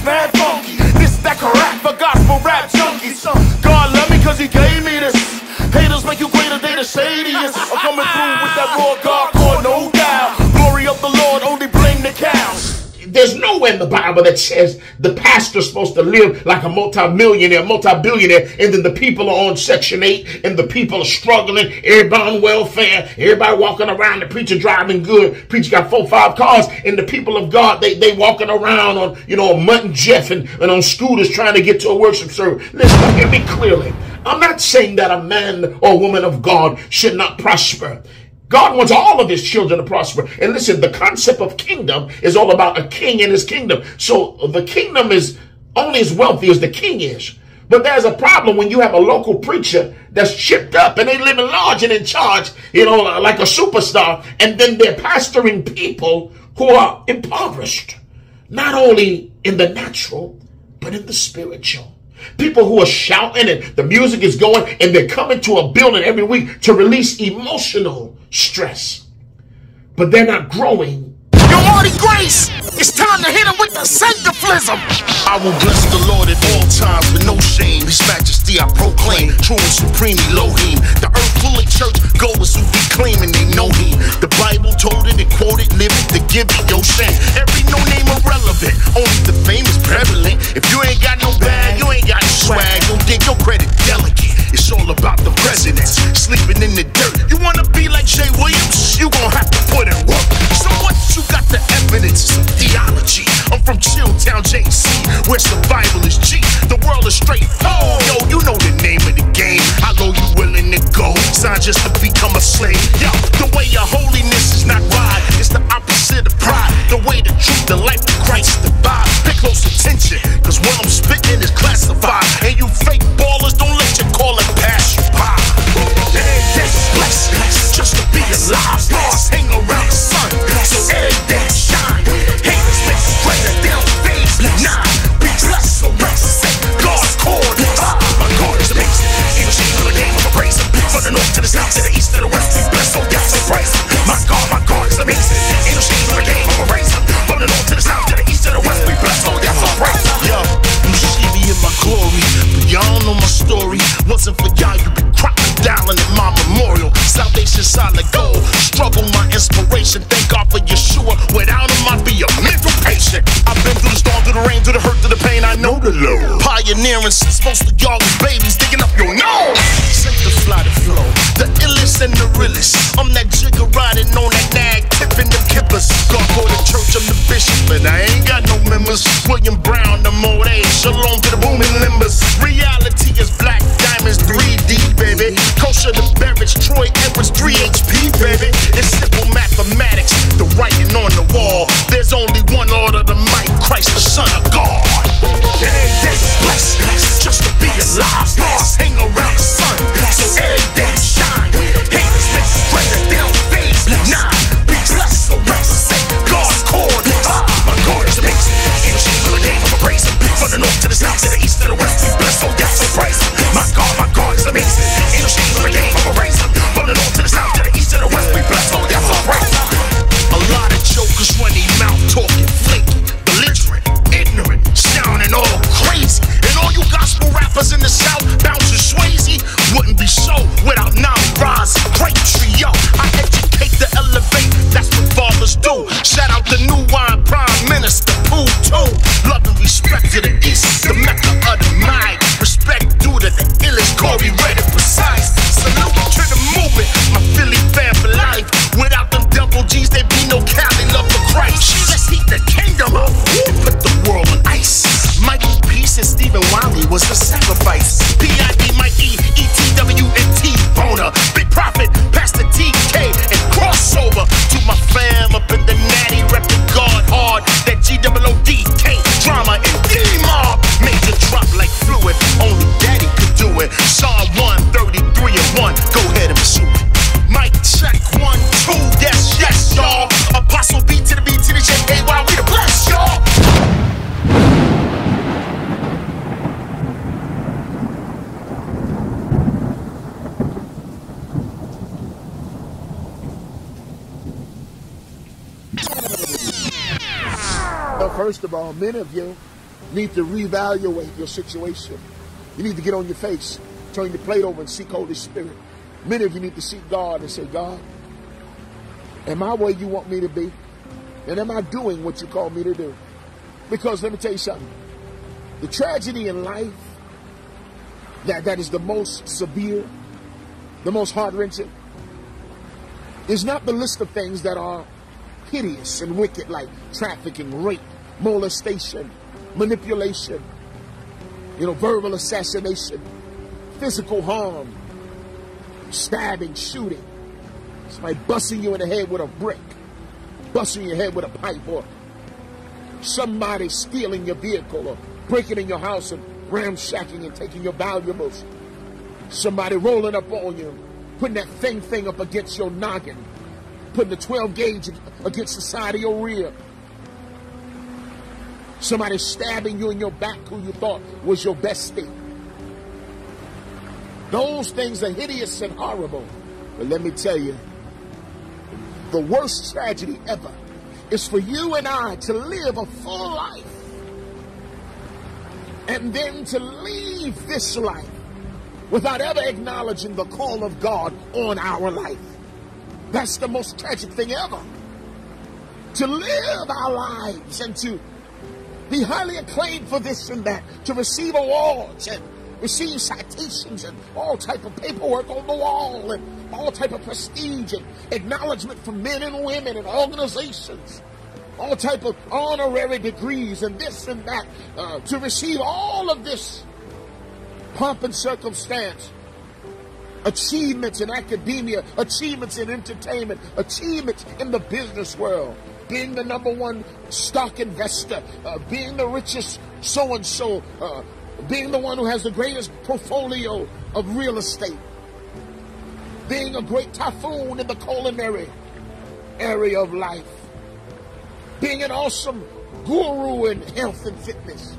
survivors, mad funky. This that correct for gospel rap junkies. God love me cause he gave me this. Haters make you greater, they the shadiest. I'm coming through with that raw God the Bible that says the pastor's supposed to live like a multi-millionaire, multi-billionaire, and then the people are on Section 8 and the people are struggling, everybody on welfare, everybody walking around, the preacher driving good, preacher got four, five cars, and the people of God, they, they walking around on, you know, on Mutton Jeff and, and on scooters trying to get to a worship service. Listen, hear me clearly. I'm not saying that a man or woman of God should not prosper. God wants all of his children to prosper. And listen, the concept of kingdom is all about a king and his kingdom. So the kingdom is only as wealthy as the king is. But there's a problem when you have a local preacher that's chipped up and they living large and in charge, you know, like a superstar, and then they're pastoring people who are impoverished, not only in the natural, but in the spiritual. People who are shouting and the music is going and they're coming to a building every week to release emotional stress. But they're not growing. Yo, Marty Grace, it's time to hit him with the sanctiflism. I will bless the Lord at all times with no shame. His majesty I proclaim, true and supreme Elohim. The earth full of church goers who be claiming they know him. The Bible told it, it quoted, live it, to give it your shame. Every no name irrelevant, only the fame is prevalent. If you ain't got no where survival is cheap. The world is straight. Oh, yo, you know the name of the game. How low you willing to go? Sign just to become a slave. Yo, solid gold. Struggle my inspiration. Thank God for Yeshua. Without him, I'd be a mental patient. I've been through the storm, through the rain, through the hurt, through the pain. I know the Lord. Pioneering since most of y'all was babies, digging up your nose. Safe to fly the flow. The illest and the realest. I'm that The systematic First of all, many of you need to reevaluate your situation. You need to get on your face, turn your plate over, and seek Holy Spirit. Many of you need to seek God and say, God, am I where you want me to be? And am I doing what you call me to do? Because let me tell you something. The tragedy in life that, that is the most severe, the most heart wrenching, is not the list of things that are hideous and wicked, like trafficking, rape, molestation, manipulation, you know, verbal assassination, physical harm, stabbing, shooting, somebody busting you in the head with a brick, busting your head with a pipe, or somebody stealing your vehicle, or breaking in your house and ramshacking and taking your valuables, somebody rolling up on you, putting that thing thing up against your noggin, putting the 12 gauge against the side of your rear. Somebody stabbing you in your back who you thought was your bestie. Those things are hideous and horrible. But let me tell you, the worst tragedy ever is for you and I to live a full life and then to leave this life without ever acknowledging the call of God on our life. That's the most tragic thing ever. To live our lives and to be highly acclaimed for this and that, to receive awards and receive citations and all type of paperwork on the wall and all type of prestige and acknowledgement from men and women and organizations all type of honorary degrees and this and that uh, to receive all of this pomp and circumstance achievements in academia achievements in entertainment achievements in the business world. Being the number one stock investor uh, being the richest so and so being the one who has the greatest portfolio of real estate. Being a great typhoon in the culinary area of life. Being an awesome guru in health and fitness.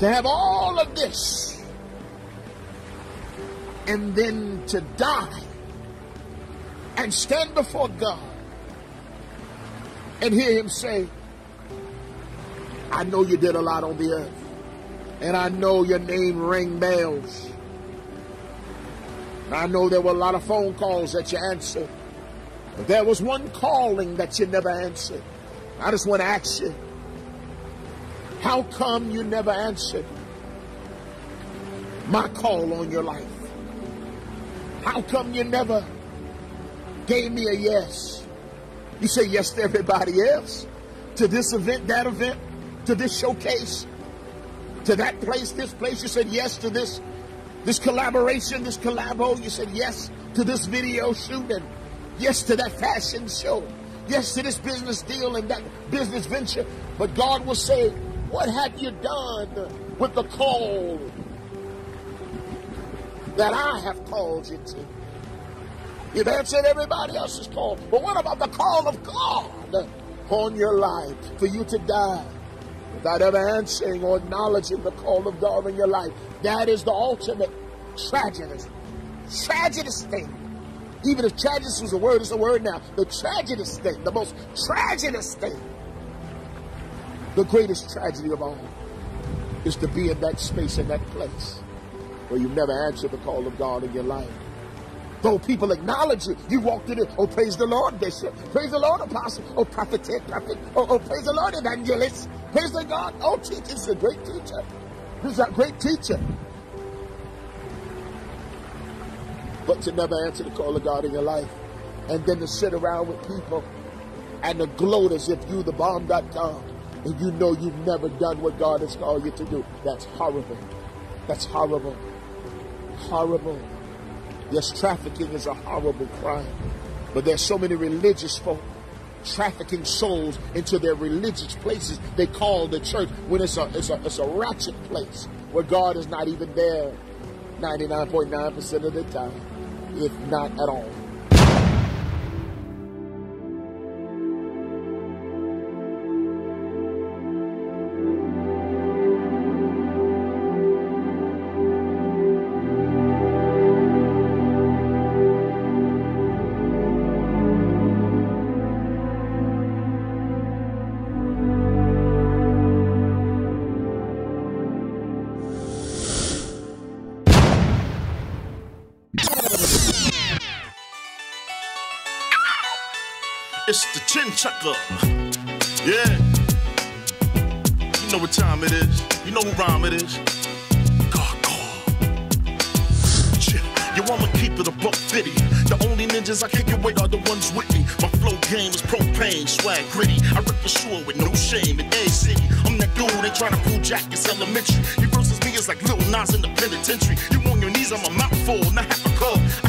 To have all of this and then to die and stand before God and hear Him say, I know you did a lot on the earth, and I know your name rang bells. And I know there were a lot of phone calls that you answered, but there was one calling that you never answered. I just want to ask you, how come you never answered my call on your life? How come you never gave me a yes? You say yes to everybody else, to this event, that event, to this showcase, to that place, this place. You said yes to this, this collaboration, this collabo. You said yes to this video shoot and yes to that fashion show yes to this business deal and that business venture. But God will say, What have you done with the call that I have called you to? You've answered everybody else's call. But what about the call of God on your life for you to die without ever answering or acknowledging the call of God in your life? That is the ultimate tragedy. Tragedy thing. Even if tragedy was a word, it's a word now. The tragediest thing, the most tragediest thing, the greatest tragedy of all, is to be in that space, in that place, where you've never answered the call of God in your life. Though people acknowledge you, you walked in it. Oh, praise the Lord, Bishop. Praise the Lord, Apostle. Oh, prophet, eh, prophet. Oh, oh, praise the Lord, evangelist. Praise the God. Oh, teacher. Is a great teacher. This is a great teacher. but to never answer the call of God in your life. And then to sit around with people and to gloat as if you the bomb.com and you know you've never done what God has called you to do. That's horrible. That's horrible. Horrible. Yes, trafficking is a horrible crime. But there's so many religious folk trafficking souls into their religious places they call the church when it's a, it's a, it's a ratchet place where God is not even there 99.9% of the time if not at all. Chin chucker. Yeah. You know what time it is. You know who rhyme it is. Yo, I'ma keep it a buck fifty. The only ninjas I kick with are the ones with me. My flow game is propane, swag gritty. I rip the shore with no shame in A city. I'm that dude they try to pull jack, it's elementary. You versus me is like Lil Nas in the penitentiary. You on your knees, I'm a mouthful, not half a cup.